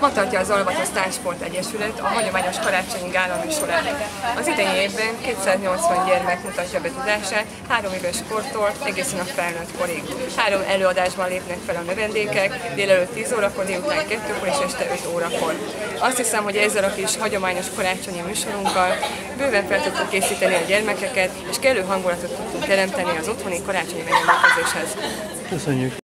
Ma tartja az Albatos Tánsport Egyesület a hagyományos karácsonyi gála műsorát. Az idei évben 280 gyermek mutatja be tudását, három éves kortól egészen a felnőtt korig. Három előadásban lépnek fel a növendékek, délelőtt 10 órakor, délután 2-kor és este 5 órakor. Azt hiszem, hogy ezzel a kis hagyományos karácsonyi műsorunkkal bőven fel tudtuk készíteni a gyermekeket, és kellő hangulatot tudtunk teremteni az otthoni karácsonyi megemlékezéshez. Köszönjük!